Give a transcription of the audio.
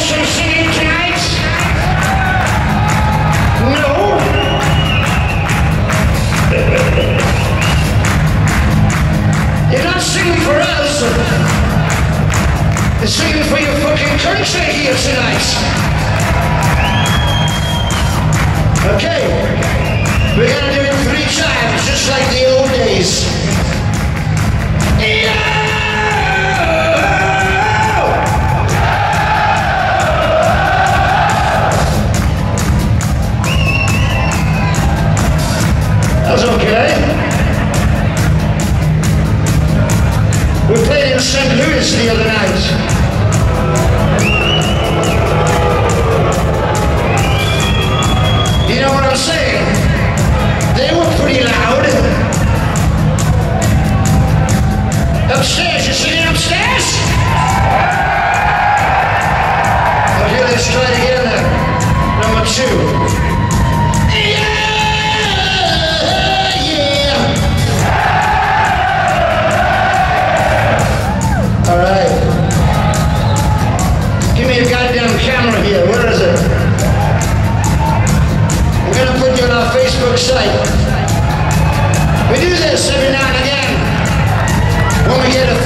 some singing tonight? No? You're not singing for us. You're singing for your fucking country here tonight. Okay. We're gonna do it three times, just like the old days. We played in St. Louis the other night. Here. Where is it? We're gonna put you on our Facebook site. We do this every now and again when we get a